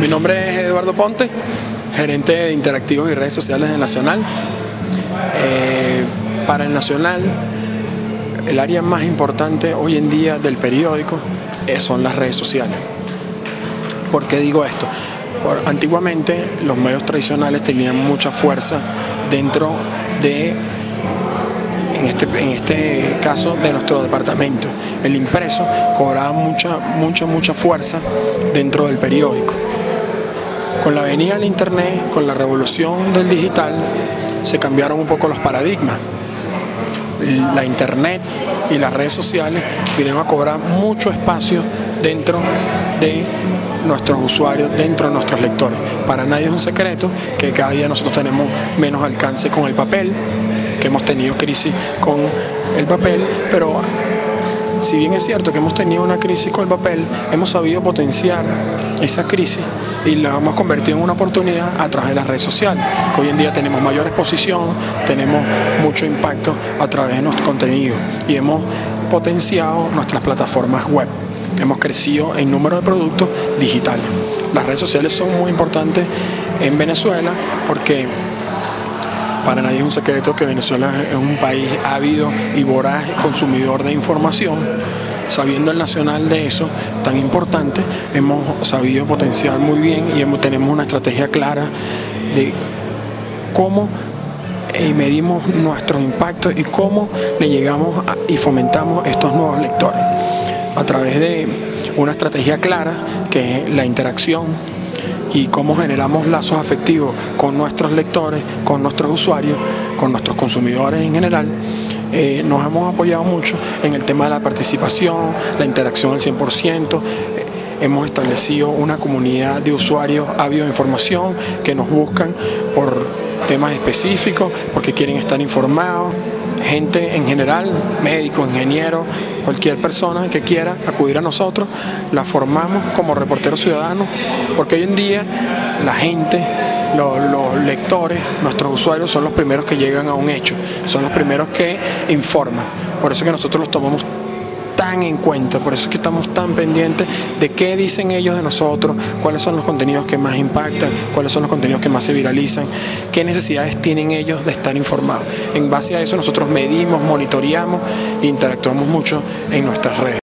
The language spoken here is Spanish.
Mi nombre es Eduardo Ponte, gerente de interactivos y redes sociales de Nacional. Eh, para el Nacional, el área más importante hoy en día del periódico eh, son las redes sociales. ¿Por qué digo esto? antiguamente los medios tradicionales tenían mucha fuerza dentro de en este, en este caso de nuestro departamento. El impreso cobraba mucha, mucha, mucha fuerza dentro del periódico. Con la venida del Internet, con la revolución del digital, se cambiaron un poco los paradigmas. La Internet y las redes sociales vinieron a cobrar mucho espacio dentro de nuestros usuarios, dentro de nuestros lectores. Para nadie es un secreto que cada día nosotros tenemos menos alcance con el papel, que hemos tenido crisis con el papel, pero si bien es cierto que hemos tenido una crisis con el papel, hemos sabido potenciar esa crisis y la hemos convertido en una oportunidad a través de las redes sociales, hoy en día tenemos mayor exposición, tenemos mucho impacto a través de nuestro contenido y hemos potenciado nuestras plataformas web. Hemos crecido en número de productos digitales. Las redes sociales son muy importantes en Venezuela porque para nadie es un secreto que Venezuela es un país ávido y voraz consumidor de información. Sabiendo el nacional de eso tan importante, hemos sabido potenciar muy bien y tenemos una estrategia clara de cómo eh, medimos nuestros impactos y cómo le llegamos y fomentamos estos nuevos lectores. A través de una estrategia clara que es la interacción y cómo generamos lazos afectivos con nuestros lectores, con nuestros usuarios, con nuestros consumidores en general. Eh, nos hemos apoyado mucho en el tema de la participación, la interacción al 100%. Eh, hemos establecido una comunidad de usuarios ávidos de información que nos buscan por temas específicos, porque quieren estar informados gente en general, médicos, ingenieros, cualquier persona que quiera acudir a nosotros, la formamos como reporteros ciudadanos, porque hoy en día la gente, los, lectores, nuestros usuarios son los primeros que llegan a un hecho, son los primeros que informan. Por eso que nosotros los tomamos tan en cuenta, por eso es que estamos tan pendientes de qué dicen ellos de nosotros, cuáles son los contenidos que más impactan, cuáles son los contenidos que más se viralizan, qué necesidades tienen ellos de estar informados. En base a eso nosotros medimos, monitoreamos e interactuamos mucho en nuestras redes.